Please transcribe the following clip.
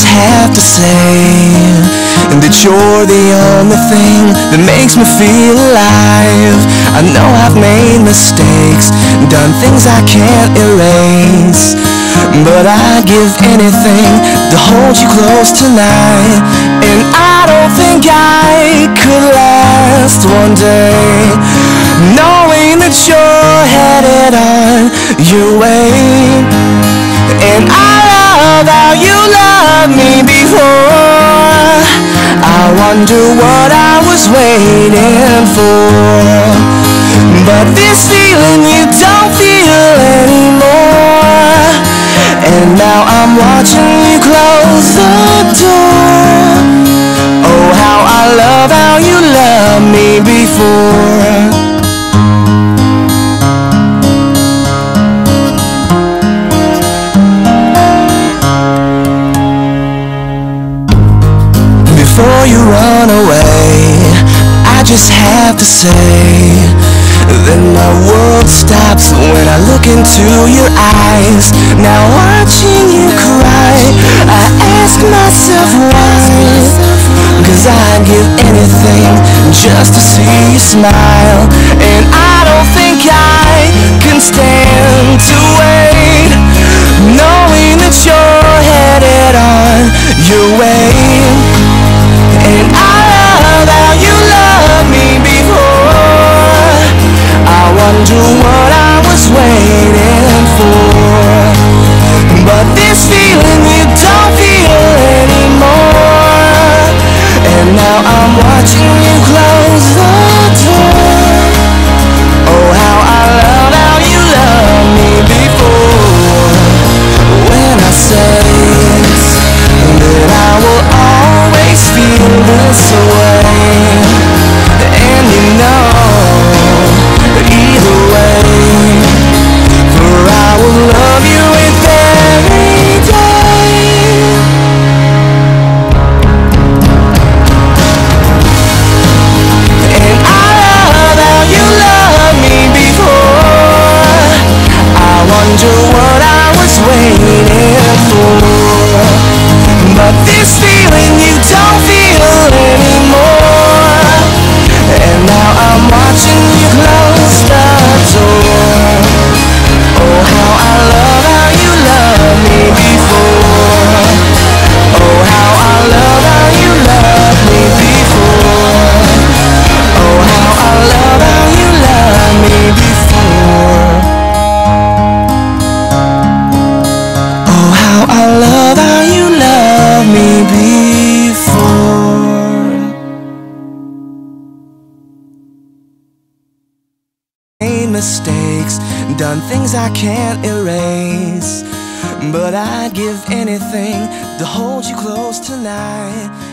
have to say that you're the only thing that makes me feel alive. I know I've made mistakes, done things I can't erase. But I'd give anything to hold you close tonight. And I don't think I could last one day knowing that you're headed on your way. And I loved me before. I wonder what I was waiting for. But this feeling you don't feel anymore. And now I'm watching you close the door. Before you run away, I just have to say that my world stops when I look into your eyes. Now watching you cry, I ask myself why. Cause I'd give anything just to see you smile. And I don't think I can stand to mistakes, done things I can't erase. But I'd give anything to hold you close tonight.